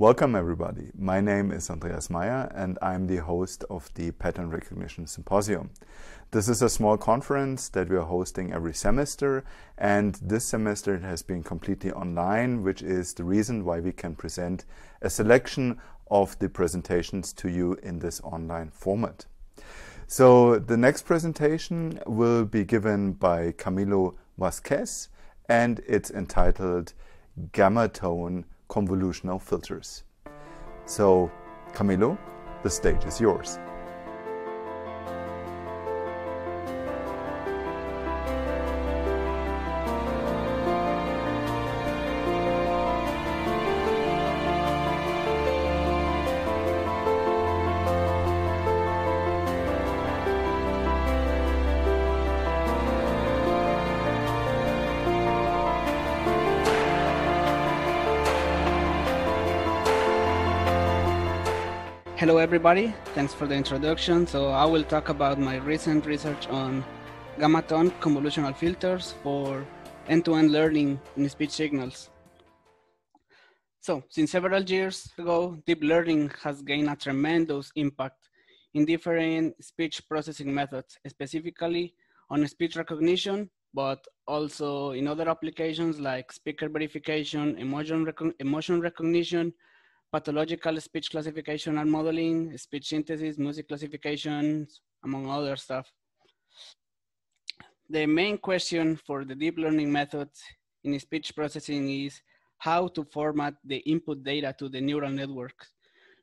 Welcome, everybody. My name is Andreas Maier, and I'm the host of the Pattern Recognition Symposium. This is a small conference that we are hosting every semester, and this semester it has been completely online, which is the reason why we can present a selection of the presentations to you in this online format. So the next presentation will be given by Camilo Vasquez, and it's entitled Gamma Tone convolutional filters. So, Camilo, the stage is yours. Hello everybody, thanks for the introduction. So I will talk about my recent research on gamma tone convolutional filters for end-to-end learning in speech signals. So since several years ago, deep learning has gained a tremendous impact in different speech processing methods, specifically on speech recognition, but also in other applications like speaker verification, emotion, emotion recognition, pathological speech classification and modeling, speech synthesis, music classifications, among other stuff. The main question for the deep learning methods in speech processing is how to format the input data to the neural network.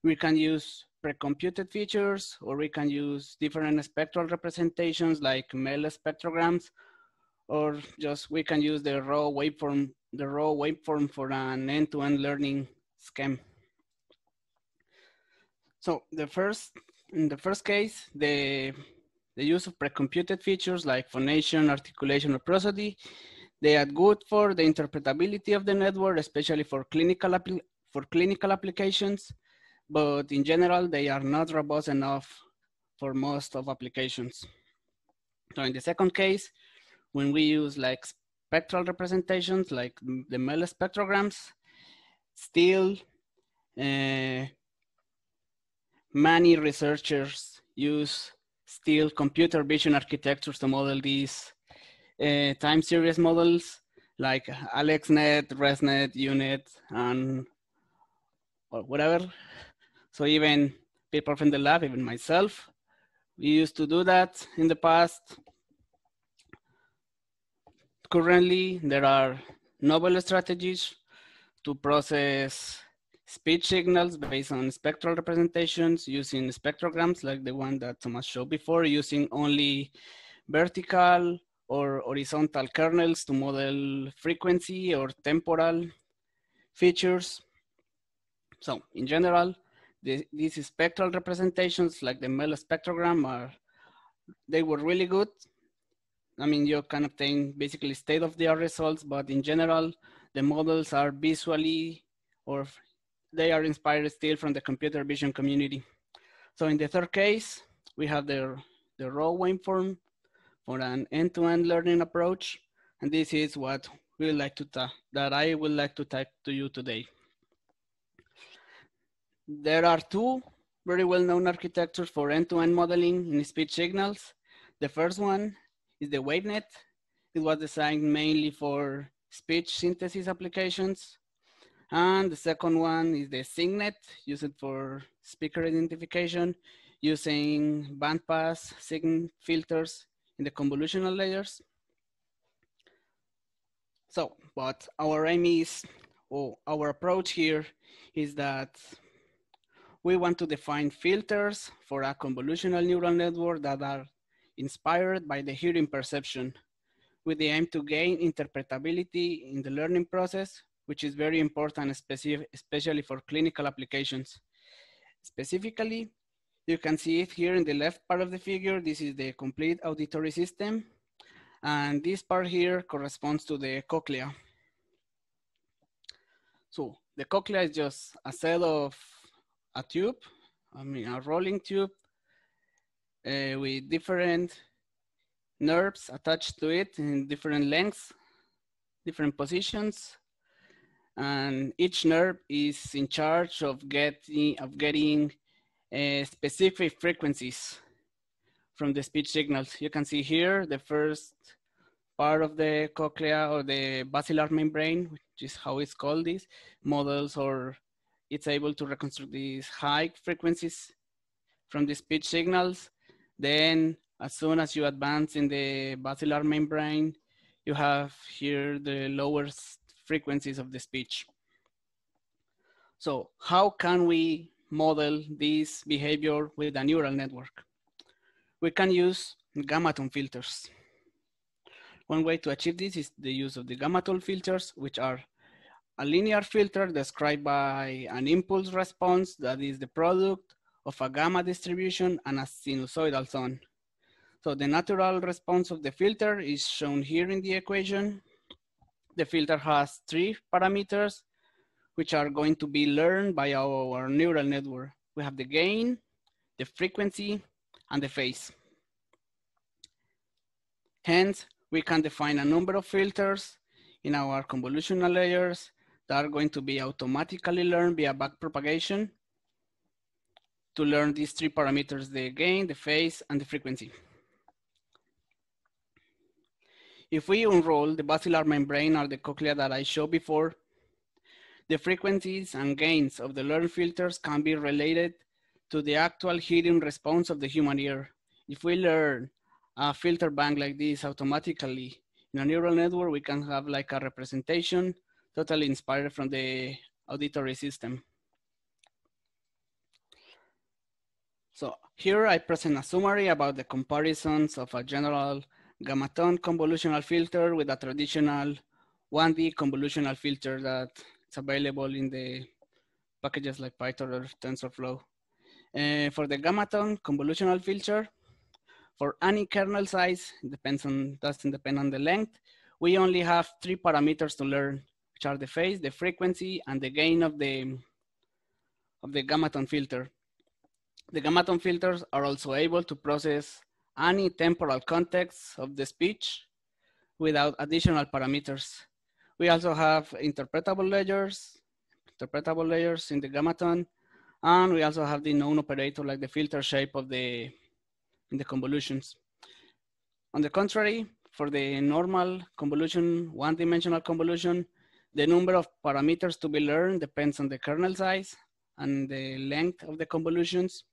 We can use pre-computed features or we can use different spectral representations like MEL spectrograms or just we can use the raw waveform, the raw waveform for an end-to-end -end learning scheme. So the first, in the first case, the, the use of pre-computed features like phonation, articulation, or prosody, they are good for the interpretability of the network, especially for clinical, for clinical applications, but in general, they are not robust enough for most of applications. So in the second case, when we use like spectral representations like the MEL spectrograms, still uh, many researchers use still computer vision architectures to model these uh, time series models like AlexNet, ResNet, UNet, and or whatever. So even people from the lab, even myself, we used to do that in the past. Currently, there are novel strategies to process speech signals based on spectral representations using spectrograms like the one that Tomas showed before, using only vertical or horizontal kernels to model frequency or temporal features. So in general, the, these spectral representations like the MEL spectrogram are, they were really good. I mean, you can obtain basically state-of-the-art results, but in general, the models are visually or they are inspired still from the computer vision community. So in the third case, we have the, the raw waveform for an end-to-end -end learning approach. And this is what we like to that I would like to talk to you today. There are two very well-known architectures for end-to-end -end modeling in speech signals. The first one is the WaveNet. It was designed mainly for speech synthesis applications. And the second one is the SincNet, used for speaker identification using bandpass sinc filters in the convolutional layers. So, but our aim is, or our approach here is that we want to define filters for a convolutional neural network that are inspired by the hearing perception with the aim to gain interpretability in the learning process which is very important, especially for clinical applications. Specifically, you can see it here in the left part of the figure. This is the complete auditory system. And this part here corresponds to the cochlea. So the cochlea is just a set of a tube, I mean a rolling tube uh, with different nerves attached to it in different lengths, different positions, and each nerve is in charge of getting, of getting uh, specific frequencies from the speech signals. You can see here the first part of the cochlea or the basilar membrane, which is how it's called this, models or it's able to reconstruct these high frequencies from the speech signals. Then as soon as you advance in the basilar membrane, you have here the lower frequencies of the speech. So how can we model this behavior with a neural network? We can use gamma tone filters. One way to achieve this is the use of the gamma tone filters, which are a linear filter described by an impulse response that is the product of a gamma distribution and a sinusoidal tone. So the natural response of the filter is shown here in the equation. The filter has three parameters, which are going to be learned by our neural network. We have the gain, the frequency, and the phase. Hence, we can define a number of filters in our convolutional layers that are going to be automatically learned via backpropagation to learn these three parameters, the gain, the phase, and the frequency. If we unroll the basilar membrane or the cochlea that I showed before, the frequencies and gains of the learned filters can be related to the actual hearing response of the human ear. If we learn a filter bank like this automatically in a neural network, we can have like a representation totally inspired from the auditory system. So here I present a summary about the comparisons of a general gamma tone convolutional filter with a traditional 1D convolutional filter that's available in the packages like Python or TensorFlow. Uh, for the gamma tone convolutional filter, for any kernel size, depends on, doesn't depend on the length, we only have three parameters to learn, which are the phase, the frequency, and the gain of the, of the gamma tone filter. The gamma tone filters are also able to process any temporal context of the speech without additional parameters. We also have interpretable layers, interpretable layers in the gamma tone, and we also have the known operator like the filter shape of the, in the convolutions. On the contrary, for the normal convolution, one-dimensional convolution, the number of parameters to be learned depends on the kernel size and the length of the convolutions.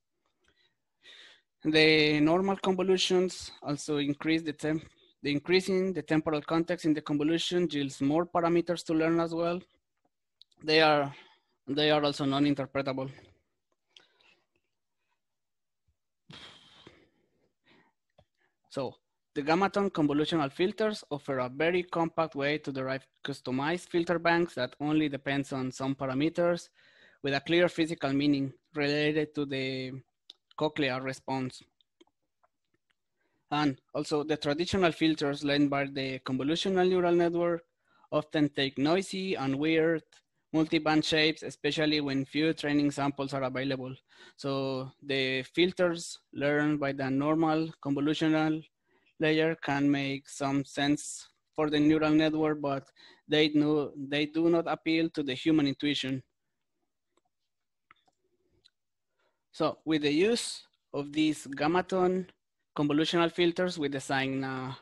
The normal convolutions also increase the temp, the increasing the temporal context in the convolution yields more parameters to learn as well. They are, they are also non-interpretable. So the gamma tone convolutional filters offer a very compact way to derive customized filter banks that only depends on some parameters with a clear physical meaning related to the cochlear response. And also the traditional filters learned by the convolutional neural network often take noisy and weird multi-band shapes, especially when few training samples are available. So the filters learned by the normal convolutional layer can make some sense for the neural network, but they, they do not appeal to the human intuition. So with the use of these gamma tone convolutional filters, we design a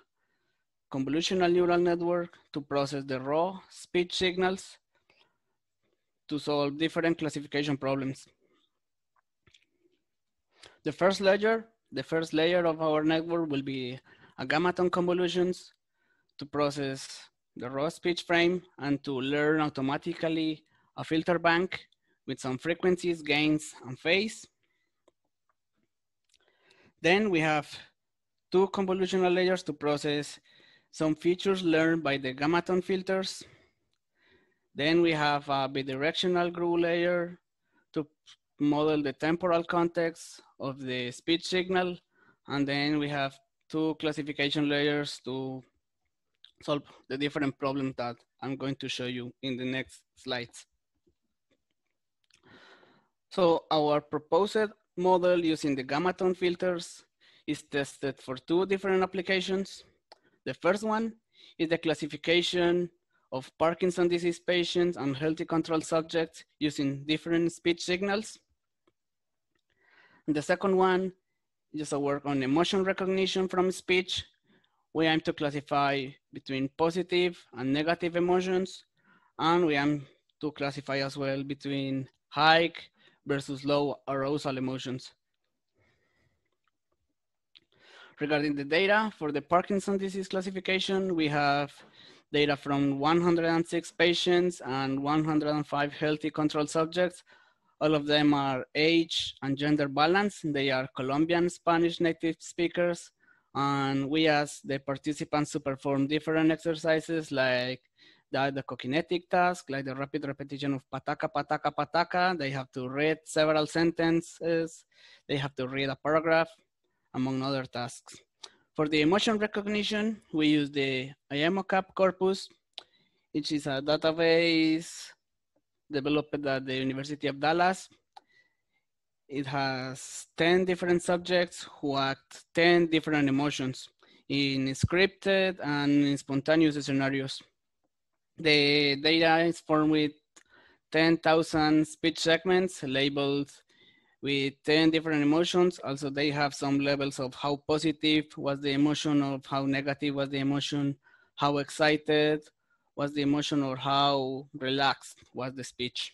convolutional neural network to process the raw speech signals to solve different classification problems. The first layer, the first layer of our network will be a gamma tone convolutions to process the raw speech frame and to learn automatically a filter bank with some frequencies, gains, and phase. Then we have two convolutional layers to process some features learned by the gamma tone filters. Then we have a bidirectional GRU layer to model the temporal context of the speech signal. And then we have two classification layers to solve the different problems that I'm going to show you in the next slides. So our proposed model using the gamma tone filters is tested for two different applications. The first one is the classification of Parkinson disease patients and healthy control subjects using different speech signals. And the second one is a work on emotion recognition from speech. We aim to classify between positive and negative emotions, and we aim to classify as well between high versus low arousal emotions. Regarding the data for the Parkinson disease classification, we have data from 106 patients and 105 healthy control subjects. All of them are age and gender balanced. They are Colombian Spanish native speakers. And we asked the participants to perform different exercises like the, the cokinetic task, like the rapid repetition of pataka, pataka, pataka. They have to read several sentences. They have to read a paragraph, among other tasks. For the emotion recognition, we use the IEMOCAP corpus, which is a database developed at the University of Dallas. It has 10 different subjects who act 10 different emotions in scripted and in spontaneous scenarios. The data is formed with 10,000 speech segments labeled with 10 different emotions. Also, they have some levels of how positive was the emotion, of how negative was the emotion, how excited was the emotion, or how relaxed was the speech.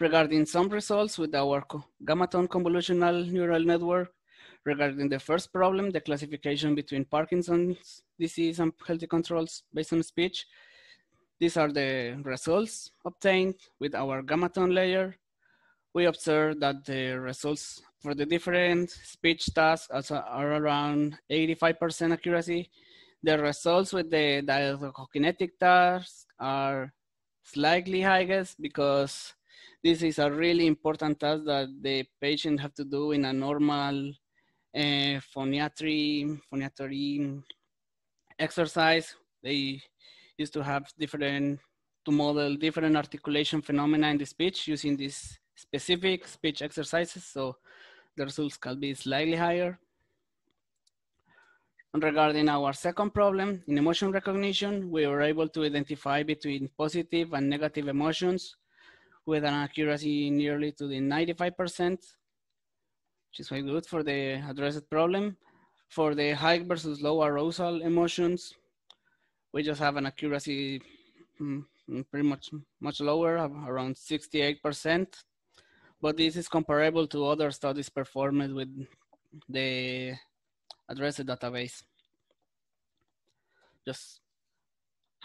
Regarding some results with our gamma-tone convolutional neural network, regarding the first problem, the classification between Parkinson's disease and healthy controls based on speech, these are the results obtained with our gamma-tone layer we observed that the results for the different speech tasks are around 85% accuracy. The results with the diadochokinetic task are slightly highest because this is a really important task that the patient have to do in a normal uh, phoniatry, phoniatry exercise. They used to have different, to model different articulation phenomena in the speech using this specific speech exercises, so the results can be slightly higher. And regarding our second problem, in emotion recognition, we were able to identify between positive and negative emotions with an accuracy nearly to the 95%, which is quite good for the addressed problem. For the high versus low arousal emotions, we just have an accuracy mm, pretty much much lower, around 68% but this is comparable to other studies performed with the addressed database. Just,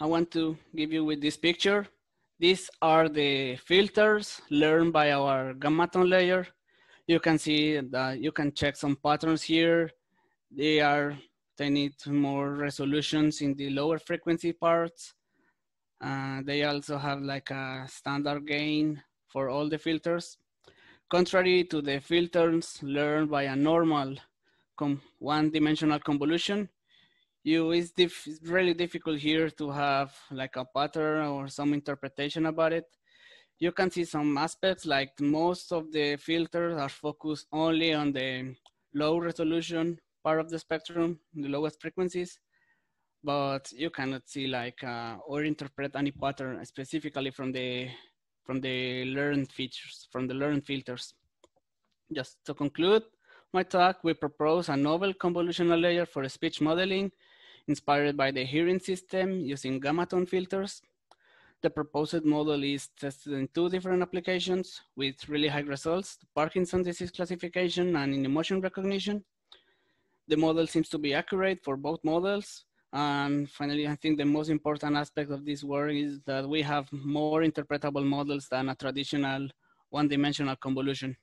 I want to give you with this picture. These are the filters learned by our gamma-tone layer. You can see that you can check some patterns here. They are, they need more resolutions in the lower frequency parts. Uh, they also have like a standard gain for all the filters. Contrary to the filters learned by a normal one-dimensional convolution, you it's, it's, really difficult here to have like a pattern or some interpretation about it. You can see some aspects like most of the filters are focused only on the low resolution part of the spectrum, the lowest frequencies, but you cannot see like uh, or interpret any pattern specifically from the from the learned features, from the learned filters. Just to conclude my talk, we propose a novel convolutional layer for speech modeling inspired by the hearing system using gamma-tone filters. The proposed model is tested in two different applications with really high results, Parkinson's disease classification and in emotion recognition. The model seems to be accurate for both models, and finally, I think the most important aspect of this work is that we have more interpretable models than a traditional one-dimensional convolution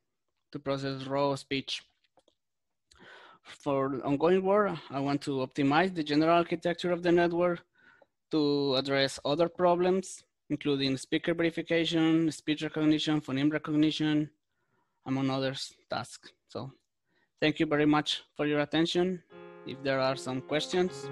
to process raw speech. For ongoing work, I want to optimize the general architecture of the network to address other problems, including speaker verification, speech recognition, phoneme recognition, among others tasks. So thank you very much for your attention. If there are some questions.